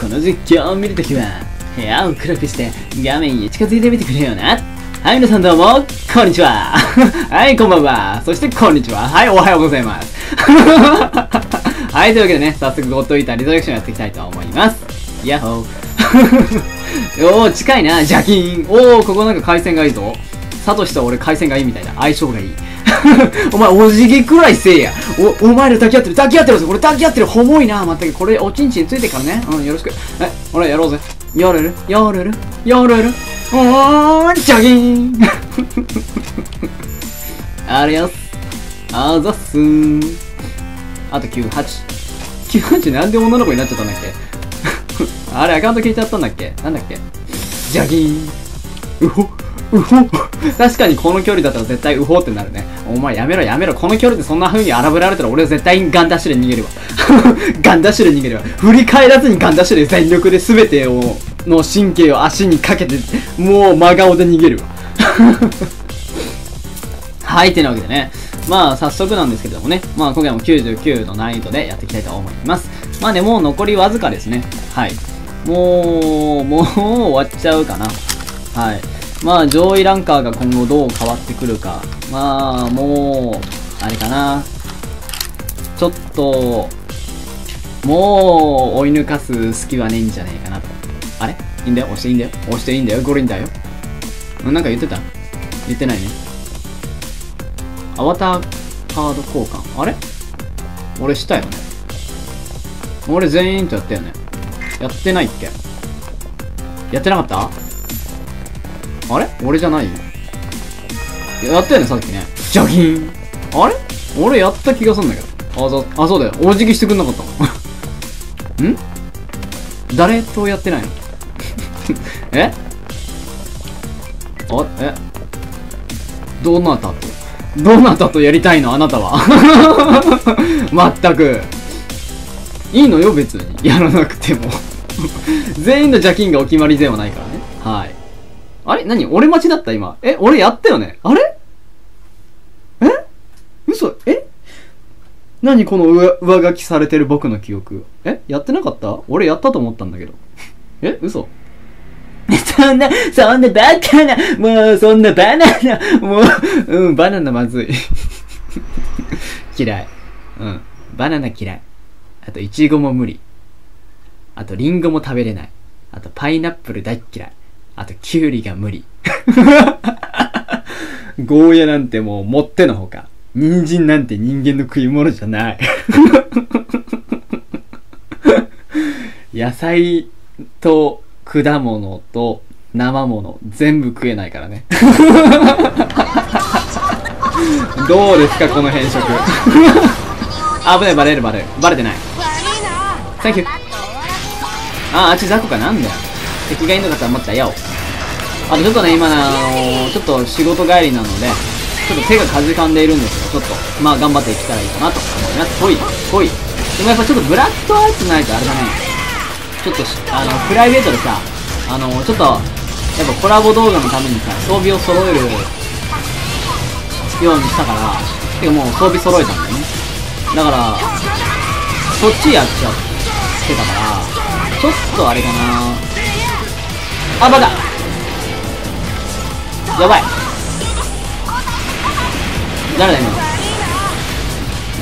この実況を見るときは、部屋を暗くして画面に近づいてみてくれよな。はい、皆さんどうも、こんにちは。はい、こんばんは。そして、こんにちは。はい、おはようございます。はい、というわけでね、早速ゴッドイーターリザレクションやっていきたいと思います。ヤッホー。おー、近いな、ジャキン。おー、ここなんか回線がいいぞ。サトシと俺回線がいいみたいな。相性がいい。お前、お辞儀くらいせえや。お、お前ら抱き合ってる。抱き合ってるぞ。これ抱き合ってる。ほもいな。まったく、これ、おちんちんついてからね。うん、よろしく。え、ほら、やろうぜ。やれる？やれる？やれる？おー、ジャギーン ありゃす。あざっすー。あと98。98なんで女の子になっちゃったんだっけ？あれ、アカウント消えちゃったんだっけ？なんだっけ？ジャギーン。うほっう ほ確かにこの距離だったら絶対ウホってなるね。お前やめろやめろ。この距離でそんな風に荒ぶられたら俺は絶対にガンダッシュで逃げるわ。ガンダッシュで逃げるわ。振り返らずにガンダッシュで全力で全てを、の神経を足にかけて、もう真顔で逃げるわ。はい、てなわけでね。まあ、早速なんですけどもね。まあ、今回も99の難易度でやっていきたいと思います。まあね、もう残りわずかですね。はい。もう、もう終わっちゃうかな。はい。まあ、上位ランカーが今後どう変わってくるか。まあ、もう、あれかな。ちょっと、もう、追い抜かす隙はねえんじゃねえかなと。あれ？いいんだよ？押していいんだよ？押していいんだよ？ゴリンだよ？なんか言ってた？言ってないね。アバターカード交換。あれ？俺したよね。俺全員とやったよね。やってないっけ？やってなかった？あれ？俺じゃないやったよね、さっきね。ジャギーンあれ？俺やった気がするんだけど。あ、そあそうだよ。お辞儀してくんなかったのん 誰とやってないの？え？あ、え？どなたと？どなたとやりたいのあなたは？まったく。いいのよ、別に。やらなくても。全員の邪金がお決まりではないからね。はい。あれ？何？俺待ちだった？今？え？俺やったよね？あれ？え？嘘？え？何この上上書きされてる僕の記憶？え？やってなかった？俺やったと思ったんだけど。え？嘘？そんな、そんなバカな、もう、そんなバナナ、もう、うん、バナナまずい。嫌い。うん。バナナ嫌い。あと、イチゴも無理。あと、リンゴも食べれない。あと、パイナップル大っ嫌い。あと、キュウリが無理。ゴーヤなんてもう、もってのほか。人参なんて人間の食い物じゃない。野菜と果物と生物全部食えないからね。どうですか、この変色。危ない、バレるバレる。バレてない。サンキュー。あ、あっち雑魚かなんだよ。敵がいいのかと思ったよ。あとちょっとね、今ね、あの、ちょっと仕事帰りなので、ちょっと手がかじかんでいるんですけど、ちょっと、まあ頑張っていけたらいいかなと思います。ほい、ほい。でもやっぱちょっとブラッドアイスないとあれだね。ちょっとあの、プライベートでさ、あの、ちょっと、やっぱコラボ動画のためにさ、装備を揃えるようにしたから、てかもう装備揃えたんだよね。だから、そっちやっちゃってたから、ちょっとあれかなあ、バカやばい。誰だ今？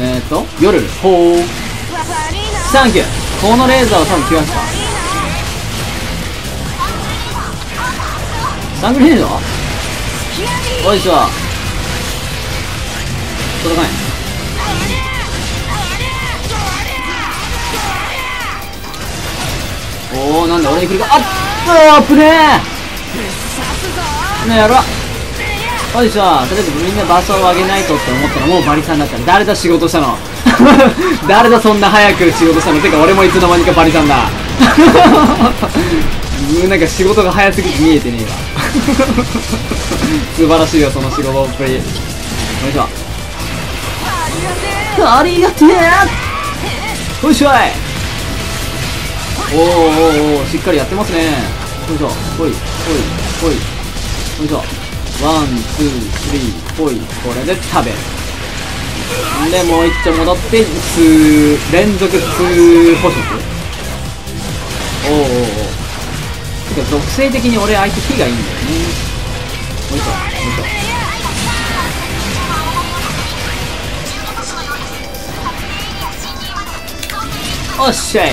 えーと、夜、ほー。サンキュー。このレーザーは多分来ました。サングリネード？おいしょ。届かない。おおなんだ俺に来るか。あっあっプレーねえやろおいしょ。とりあえずみんな場所を上げないとって思ったらもうバリさんだった。ら誰だ仕事したの。誰だそんな早く仕事したの。てか俺もいつの間にかバリさんだ。なんか仕事が早すぎて見えてねえわ。素晴らしいよその仕事っぷりよいしょ。ありがてえ。よいしょい。おーおーおーしっかりやってますね。よいしょ。ほいほいほい。よいしょ one two three ほいこれで食べるでもう一丁戻って数連続数捕食おうおおてか属性的に俺相手火がいいんだよねよいしょよいしょおっしゃい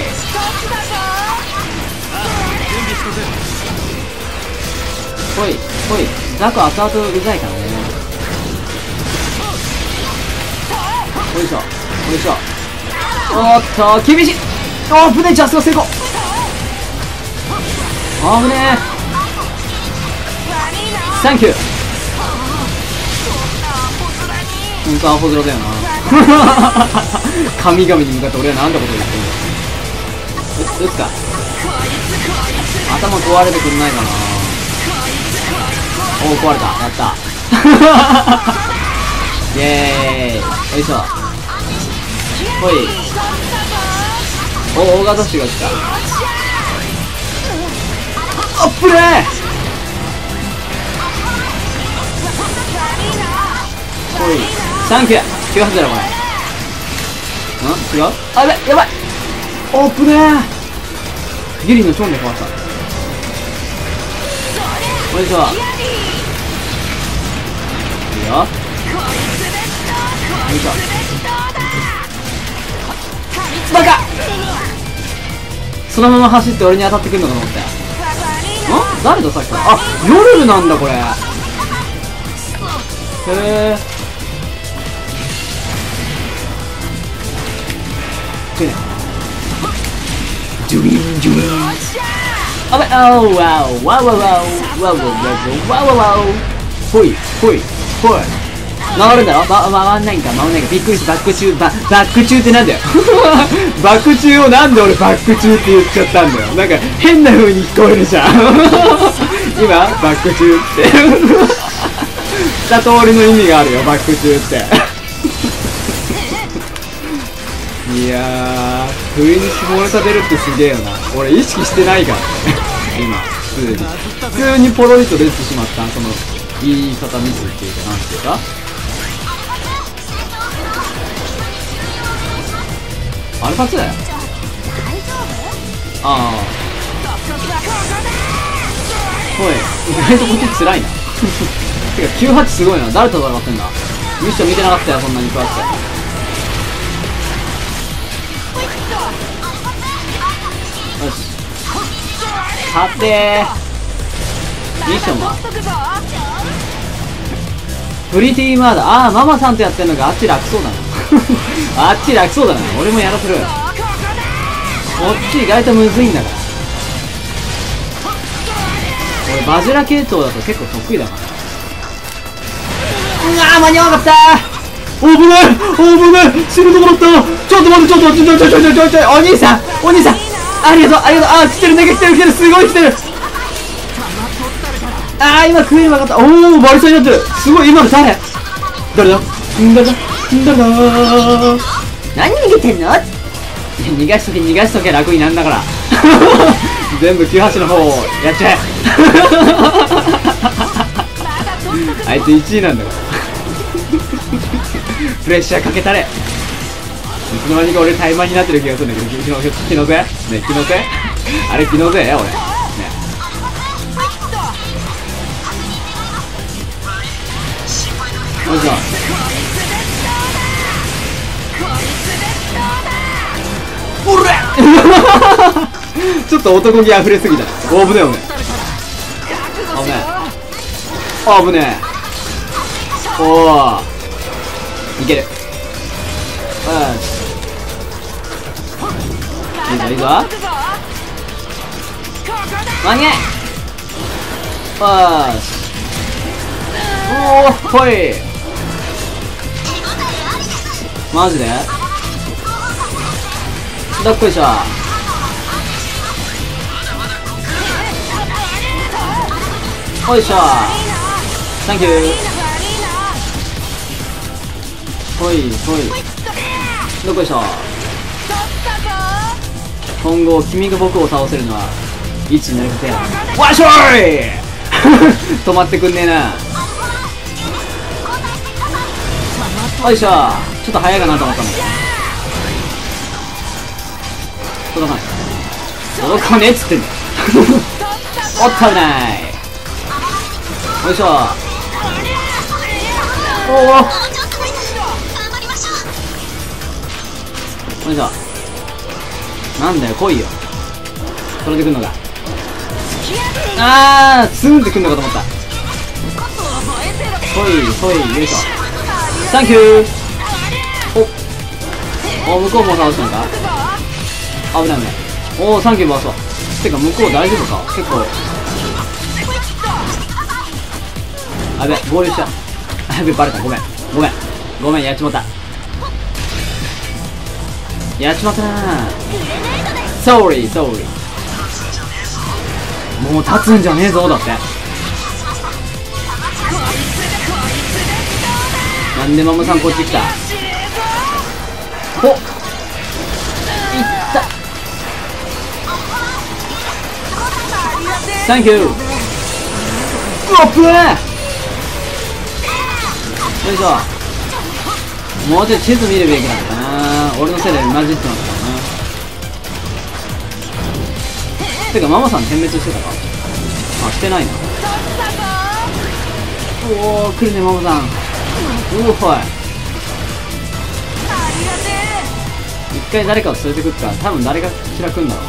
ほいほい。ザク後々うざいからね。よいしょよいしょ。おっと厳しい。お危ねえジャスト成功危ねえ。サンキュー。ほんとアホ面だよな。神々に向かって俺は何だこと言ってんだう打つか。頭壊れてくんないかな。おお壊れた。やった。イエーイ。よいしょ。ほい。お大型氏が来た。あっぶねーほい。サンキュー。急発だろこれん？違う？あやばいやばい。おっぶねーギリのチョンでかわした。よいしょよ。よいしょバカ。そのまま走って俺に当たってくるのかと思ったよん？誰ださっきから？あ夜なんだこれ。へえ。来ねジュビンジュビン。あべあおわおわわわおわわわわわわわおほいほいほい。回るんだろ？ま、回んないんか？回んないか？びっくりした。バック中ババック中ってなんだよ。バック中をなんで俺バック中って言っちゃったんだよ？なんか変な風に聞こえるじゃん。今バック中って。二通りの意味があるよバック中って。いやー不意に下ネタ出るってすげえよな。俺意識してないからね。今普通に。普通にポロリと出てしまったその。言い方ミスっていうかなんていうか。アルファ2だよ。ああ。おい意外とこっち辛いな。てか98すごいな。誰と戦ってんだ。ミッション見てなかったよそんなに詳しくよし。勝ってー。ミッションはプリティーマーダーああママさんとやってんのがあっち楽そうだな。あっち楽そうだな。俺もやらせるこっち意外とむずいんだから。俺バジュラ系統だと結構得意だから。うわー間に合わなかった。ー危ない。危ない。死ぬとこだった。ちょっと待ってちょっと待ってちょちょちょちょちょちょお兄さんお兄さんありがとうありがとうあー来てるね来てる来てるすごい来てるあー今食える分かった。おおバリサになってる。すごい今の誰誰だ？ん誰だ？ん誰だ？何逃げてんの？逃がしとけ逃がしとけ楽になんだから。全部98の方をやっちゃえ。あいつ1位なんだからプレッシャーかけたれ。いつの間にか俺怠慢になってる気がするんだけど気の気のせい？ね気のせい？あれ気のせい？俺ちょっと男気溢れすぎた。お危ねえ危ねえ危ねえ。危ねえ。おおいける。よし。いいぞいいぞ。間に合えよし。おおほい。マジで？どっこいしょよいしょ。サンキューほいほい。どこいしょ今後君が僕を倒せるのは一になることやわっしょい！止まってくんねえな。よいしょ。ちょっと早いかなと思ったんだけど届かない届かね？えっつってんだお っとない。よいしょ。おおよいしょ。なんだよ来いよ。それで来んのか。あースンって来んのかと思った。ほいほいよいしょ。サンキューお。お向こうも倒したのか？危ない危ない。おおサンキュー回そう。てか向こう大丈夫か？結構あべ合流した。あべバレた。ごめん。ごめん。ごめんやっちまった。やっちまったな。 sorry sorryもう立つんじゃねえぞだって。なんでマムさんこっち来た？おっ。いった。サンキューうわっぶえ。よいしょ。もうちょい地図見るべきだったな。俺のせいで混じってますからな。てかママさん点滅してたか？あしてないな。おお来るねママさん。うおほい。一回誰かを連れてくっから多分誰かしら来んだろ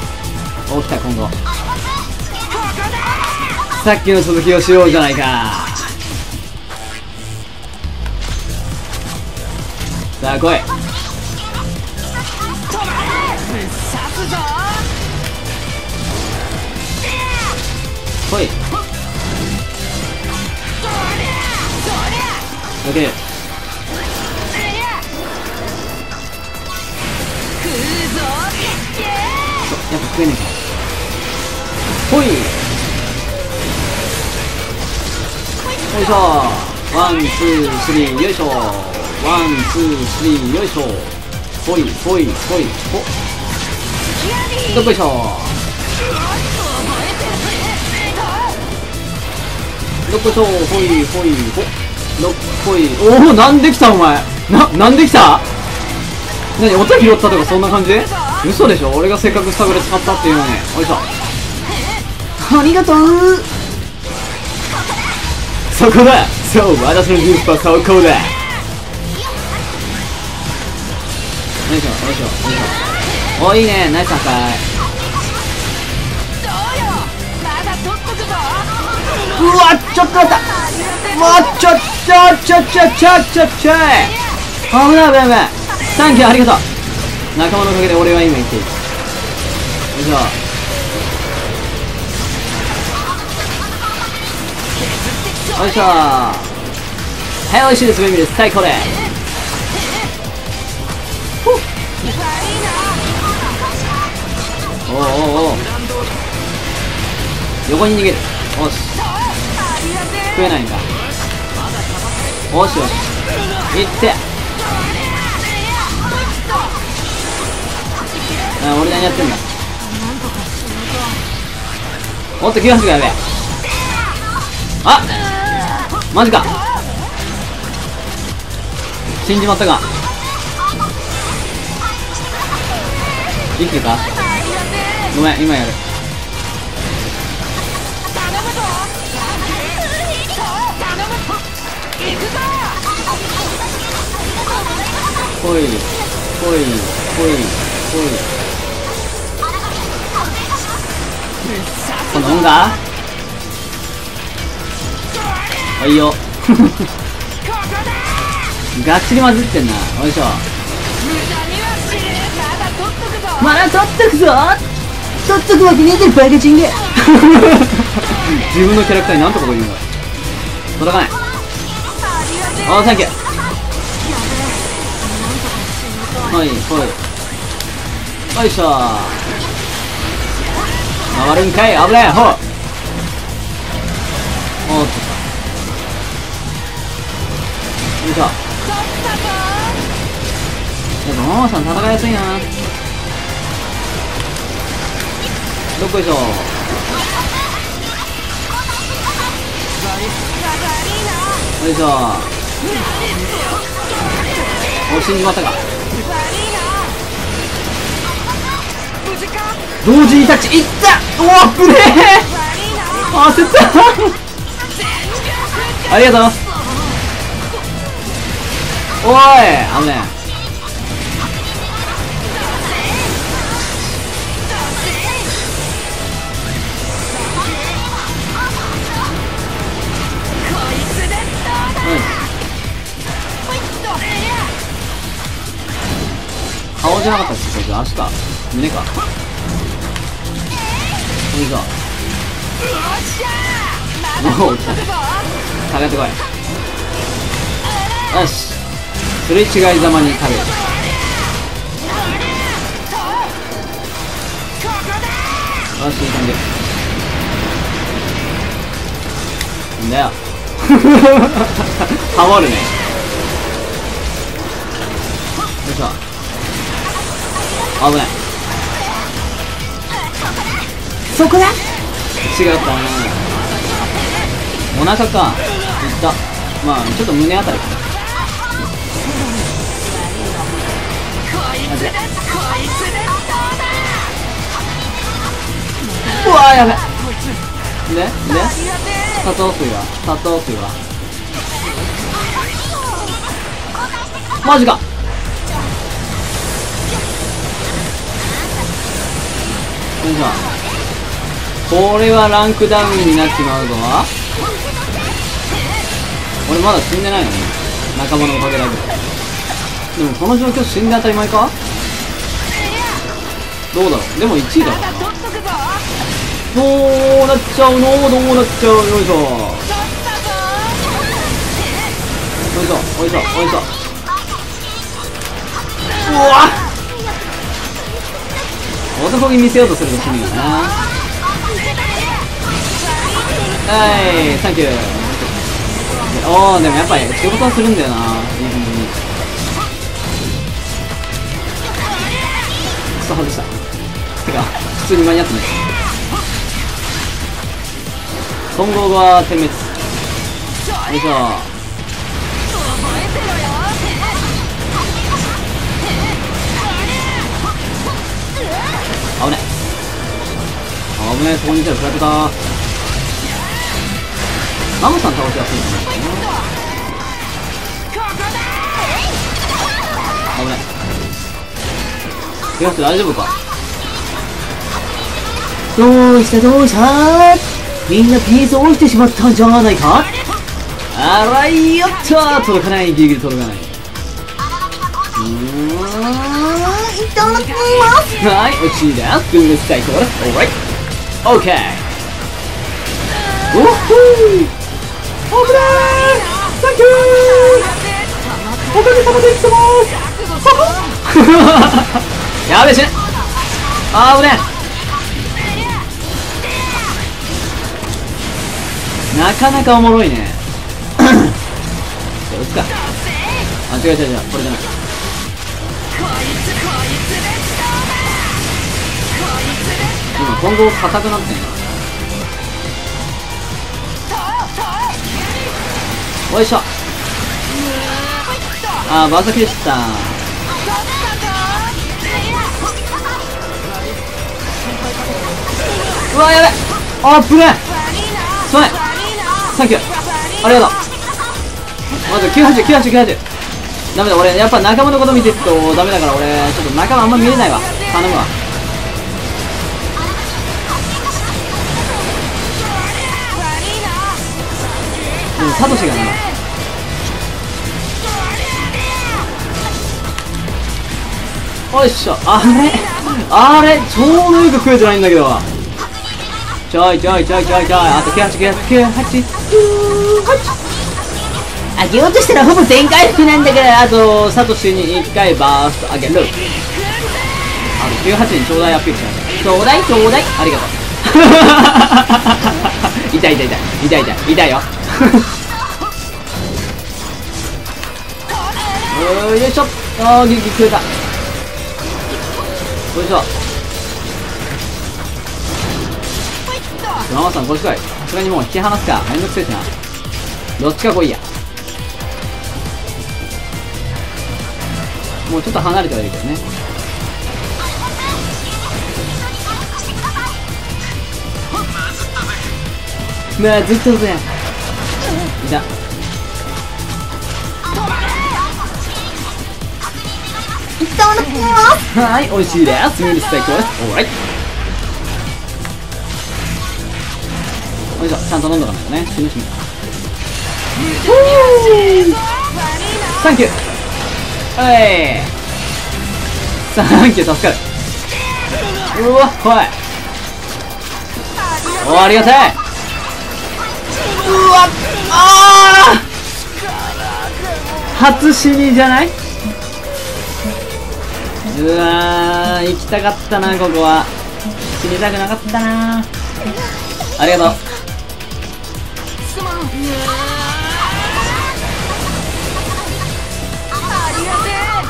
う。お来た今度さっきの続きをしようじゃないか。さあ来い。来い。オッケーやっぱ食えねえか。ほい。よいしょ。 one two three よいしょ。 one two three よいしょ。ほいほいほいほどっこい。しょどこいしょほいほい。ほどこいおおなんできたお前。ななんできた？何音拾ったとかそんな感じ？嘘でしょ。俺がせっかくスタグレ使ったっていうのに。よいしょ。ありがとうそこだそう私のジュースはそこだよいしょよいしょよいしょおいいね。ナイス破壊うわちょっと待った。もうちょちょちょちょちょちょちょい。危ない危ない危ない。サンキューありがとう。仲間のおかげで俺は今生きている。よいしょ。よいしょ。はい美味しいです。ベビーです。最高です。おおおお横に逃げる。おし。食えないんだ。おしよし。いって。あ俺何やってんだ。もっと9発がやべえあマジか。死んじまったか。生きてた？ごめん今やる。ほいほいほいほいこの音がはいよ。がっちり混じってんな。よいしょ。まだ取っとくぞ。取っとくわけねえぜバカチンゲ。自分のキャラクターになんとか言うんだ。届かないあサンキュー。はいはい。よいしょ。回るんかい。危ない。ほう。おっと。よいしょ。やっぱママさん戦いやすいな。どこいしょよいしょ。お死んじまったか。同時にタッチいった。うわぶねえ焦ったありがとうおい危ねじゃなかったっけこれ足か胸か。よいしょもう来たね下がってこい。よし。すれ違いざまに食べるよしいい感じなんだよ。ハモるね。よいしょ危ない。そこだ。違ったな。お腹か。いった。まあちょっと胸あたりかマジでうわーやべ。でで。砂糖水は砂糖水はマジかよいしょこれはランクダウンになっちまうぞ。俺まだ死んでないのに。仲間のおかげだけど。でもこの状況死んで当たり前か？どうだろう？でも1位だろ。どうなっちゃうの？どうなっちゃう？よいしょ。よいしょよいしょよいしょ。うわっ！男気見せようとすると死ぬよな。はいサンキューおおでもやっぱり仕事はするんだよな。うんクソ外した。てか普通に間に合ってない。混合は点滅。よいしょ。危ね危ねそこにいたら食らってた。マムさん倒しやすいんだね。危ない。東大丈夫か？どうしたどうした？みんなピース落ちてしまったんじゃないか？あらいよっと届かない。ギリギリ届かない。いただきます。はい落ちだフルスタイトルオーライオーケーおっほー危ない。サンキュー。おかげさまで生きてますやべえ死ねあー危ねなかなかおもろいね。じゃあ撃つか。あ違う違う違う。これじゃない。今後硬くなってんな。おいしょ。あーバーサキでした。うわやべ。あっぶねすまない。サンキュー。ありがとう。まず989898ダメだ俺やっぱ仲間のこと見てるとダメだから俺ちょっと仲間あんま見れないわ。頼むわ。サトシがなおいしょ。あれ？あれ？ちょうどよく食えてないんだけど。ちょいちょいちょいちょいちょい。あと989898あげようとしたらほぼ全回復なんだからあとサトシに1回バーストあげる。あと98にちょうだいアピールしましたちょうだいちょうだい。ありがとう。痛い痛い痛い。痛い痛い。痛いよよいしょああギリギリ食えた。よいしょママさんこっち来い。さすがにもう引き離すか。めんどくせえしな。どっちか来いや。もうちょっと離れてはいるけどね。まあずったぜ一旦お願いしますはい美味しいです。ミニステーキです。オーライよいしょちゃんと飲んどかないとね。死ぬ死ぬサンキュー。はい。サンキュー助かる。うわ怖い。おありがたい。うわあー。初死にじゃない？うわー行きたかったなここは。死にたくなかったな。ありがとう。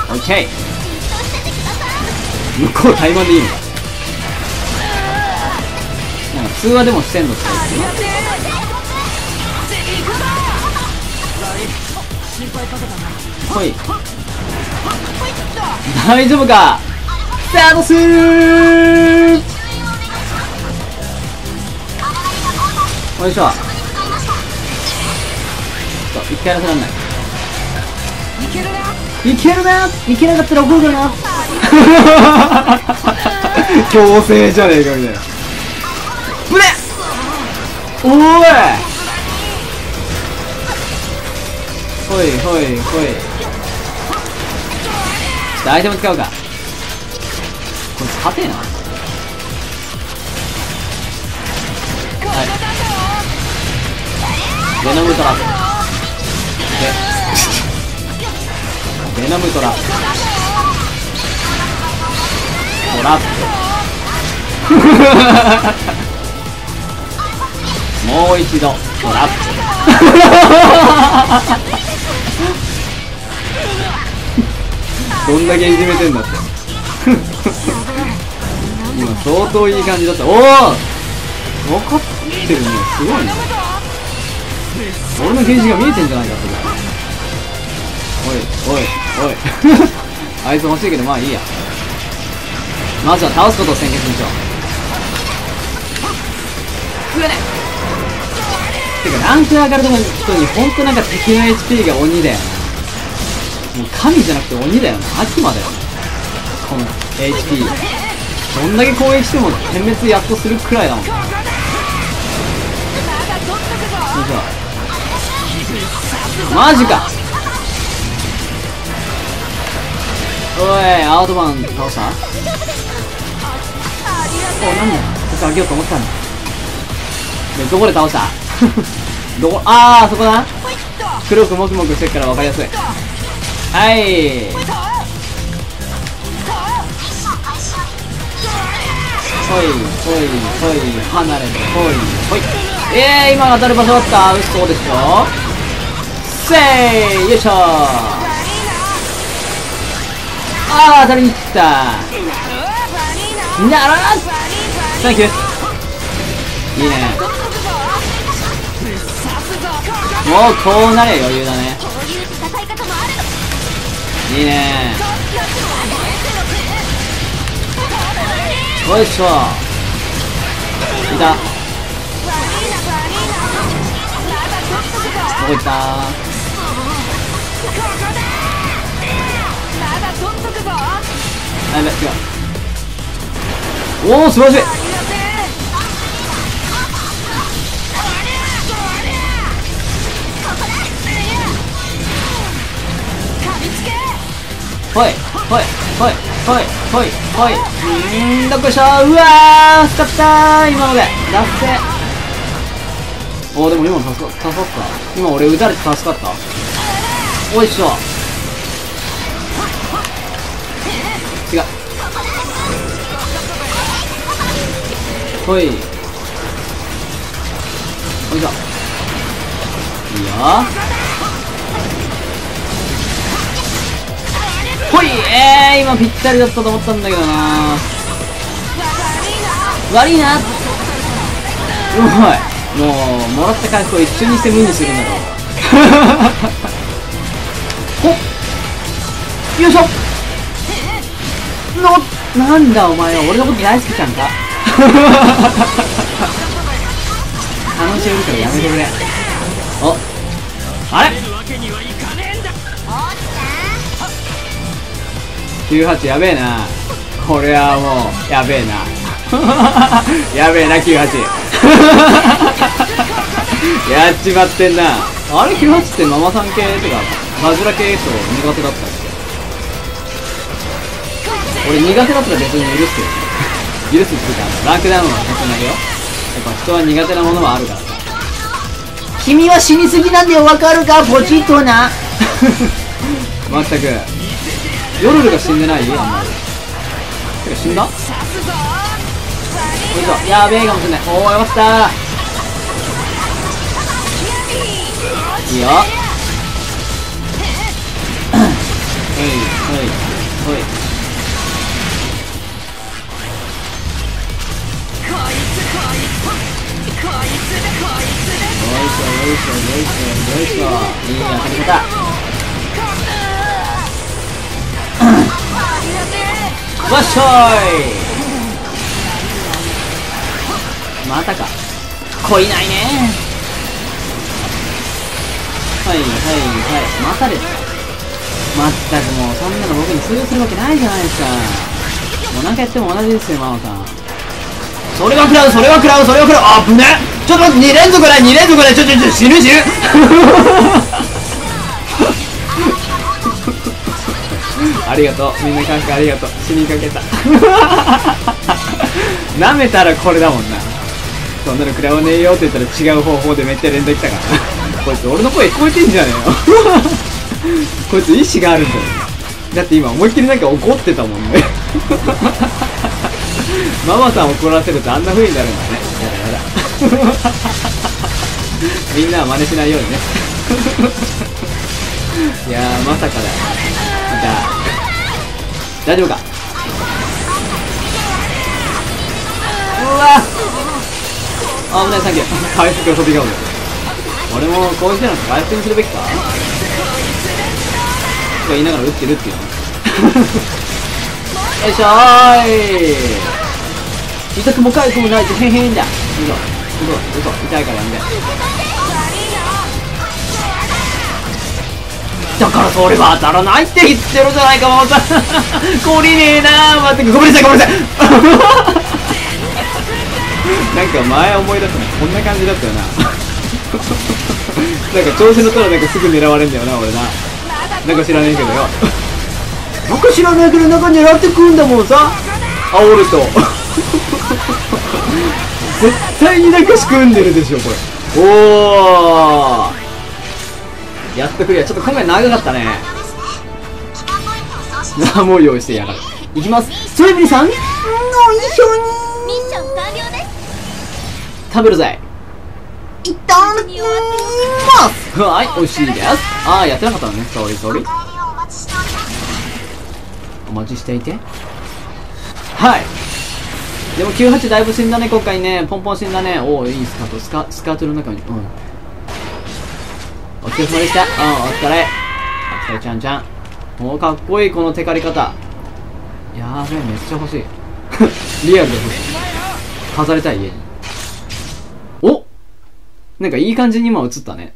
オッケー。向こう対マンでいいの？かなんか通話でもしてんの？って言ほい。大丈夫か？スタートするよいしょ。ち一回やらせらんない。いけるな？いけな？かったら怒るからな。強制じゃねえかみたいな。ぶれおい！ほいほいほいアイテム使うかこいつ勝てえな。はい。ベノムトラップでベノムトラップトラップ もう一度トラップどんだけいじめてんだって。今相当いい感じだった。おお分かってるね。すごいね。俺のゲージが見えてんじゃないかって。おいおいおい。あいつ欲しいけどまあいいや。まずは倒すことを宣言しましょう。うわ。ねてかランク上がる人にほんとなんか敵の HP が鬼だよなもう神じゃなくて鬼だよな。悪魔だよなこの HP どんだけ攻撃しても点滅やっとするくらいだもん。よいしょマジか。おいアウトバン倒した？おなんだこっち開けようと思ったんだでどこで倒した？どこ？ああそこだ。黒くモクモクしてるから分かりやすい。はい。ほいほいほい離れてほいほい。えー、今当たる場所だった？嘘でしょせいよいしょ。ああ当たりに行った。ならサンキュー。いいね。もうこうなれ余裕だね。いいね。よいしょいた。どこ行った。やべ違うおお素晴らしい。ほいほいほいほいほいほい。うーんどっこいしょうわー使ったー今ので。脱線おーでも今の助か助かった。今俺撃たれて助かった。おいしょ。違う。ほい。よいしょ。いいよ。ほい。えー、今ぴったりだったと思ったんだけどな。悪いな。うまい。もうもらった回復を一緒にして無にするんだろうほっ。よいしょ。のなんだお前は。俺のこと大好きちゃんか。可能性いるからやめてくれ。お。あれ？98やべえな。これはもうやべえな。やべえな98 やっちまってんな。あれ98ってママさん系とかバズラ系と苦手だったっけ？俺苦手だったら別に許すけどね許すっていうかランクダウンはさせないよ。やっぱ人は苦手なものはあるからさ。君は死にすぎなんだよ、わかるかポチッとな。まったくヨルルが死んでない？あんまりてか死んだ？こいつやべえかもしれない。おおよかった。いいよ。ほいほいほい。よいしょよいしょよいしょよいしょ。いい当たり方わっしょいまたか。来いないね。はいはいはい。またですかまったくもうそんなの僕に通用するわけないじゃないですか。もう何回やっても同じですよママさん。それは食らうそれは食らうそれは食らう。あぶね。ちょっと待って2連続だ2連続だちょちょちょ死ぬ死ぬ。ありがとう。みんな感謝ありがとう。死にかけた。舐めたらこれだもんな。そんなの食らわねえよって言ったら違う方法でめっちゃ連打来たから。こいつ俺の声聞こえてんじゃねえよ。こいつ意志があるんだよ。だって今思いっきりなんか怒ってたもんね。ママさん怒らせるとあんな風になるんだね。やだやだ。みんなは真似しないようにね。いやまさかだよ。大丈夫か？うわ。危ないサンキュー。回復が飛び交う俺もこういう人なんて回復にするべきか？とか言いながら打ってるっていう。の よいしょーい。痛くも痒くもないとへんへんだ。いいぞいいぞいいぞ痛いからやめて。だからそれは当たらないって言ってるじゃないかママさん懲りねえな待ってごめんなさいごめんなさい。なんか前思い出したのこんな感じだったよな。なんか調子乗ったらなんかすぐ狙われんだよな俺な。なんか知らねえけどよ。なんか知らないけどなんか狙ってくんだもんさ。煽ると絶対になんか仕組んでるでしょこれ。おー。やっとクリア。ちょっと今回長かったね。なもう用意してやがる。いきます。ソイブリさん？の一緒ミッション完了です。食べるぜ。にいただきます。はい美味しいです。ああやってなかったのね。ソーリーソーリーお待ちしていて。はい。でも98だいぶ死んだね今回ね。ポンポン死んだね。おおいいスカート。スカスカートの中に。うんお疲れ様でした。うんお疲れ。お疲れちゃんちゃん。おおかっこいいこのテカり方。やべえめっちゃ欲しい。リアルで欲しい。飾りたい家に。おなんかいい感じに今映ったね。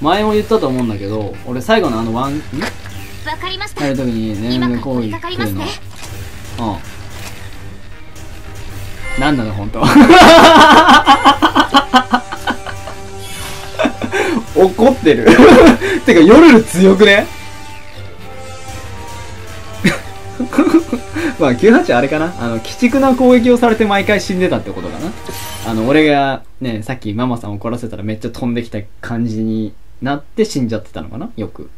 前も言ったと思うんだけど俺最後のあのワンん？わかりました。やるときにね今からこういう取り掛かりますね。のうん。何なの本当 怒ってる。てかヨルル強くね？まあ98あれかな。あの鬼畜な攻撃をされて毎回死んでたってことかな。あの俺がねさっきママさん怒らせたらめっちゃ飛んできた感じになって死んじゃってたのかな？よく。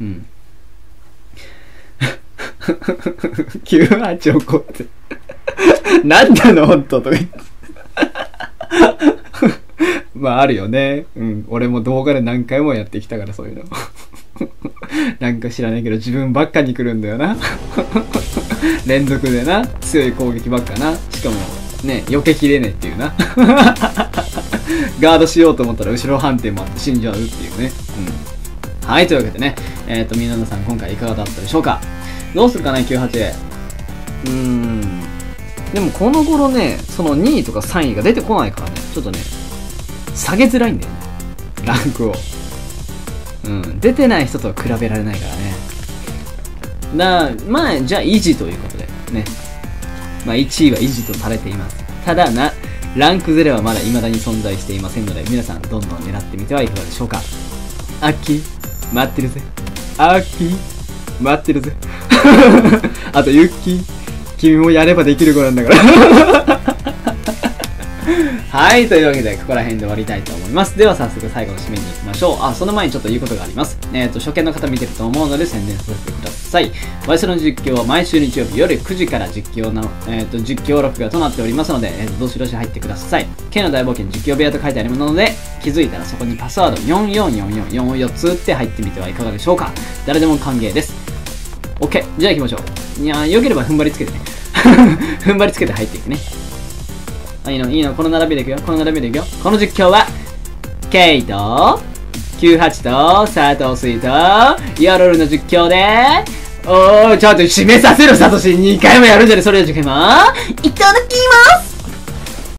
うん。98怒って。なんなの？本当とか言って。まああるよね。うん。俺も動画で何回もやってきたからそういうの。なんか知らないけど自分ばっかに来るんだよな。連続でな。強い攻撃ばっかな。しかもね避けきれねえっていうな。ガードしようと思ったら後ろ反転もあって死んじゃうっていうね。うん。はいというわけでね。えっ、と皆さん今回いかがだったでしょうか？どうするかね98うーん。でもこの頃ね、その2位とか3位が出てこないからね、ちょっとね、下げづらいんだよね。ランクを。うん、出てない人とは比べられないからね。だまあ、じゃあ維持ということで、ね。まあ、1位は維持とされています。ただな、ランク0はまだ未だに存在していませんので、皆さんどんどん狙ってみてはいかがでしょうか。アッキー、待ってるぜ。アッキー、待ってるぜ。あと、ユッキー、君もやればできる子なんだから。はい、というわけで、ここら辺で終わりたいと思います。では、早速最後の締めに行きましょう。あ、その前にちょっと言うことがあります。えっ、と、初見の方見てると思うので宣伝させてください。ワイスの実況は毎週日曜日夜9時から実況の、えっ、と、実況録画となっておりますので、えっ、と、どしどし入ってください。K の大冒険実況部屋と書いてあるもので、気づいたらそこにパスワード44444を4つ打って入ってみてはいかがでしょうか。誰でも歓迎です。OK。じゃあ行きましょう。いや、良ければ踏ん張りつけてね。踏ん張りつけて入っていくね。あ、いいの、いいの、この並びでいくよ。この並びでいくよ。この実況は、ケイと、98と、佐藤水と、ヨロルの実況で、おー、ちょっと締めさせろ、サトシ。2回もやるんじゃねそれでは次回も、いただきます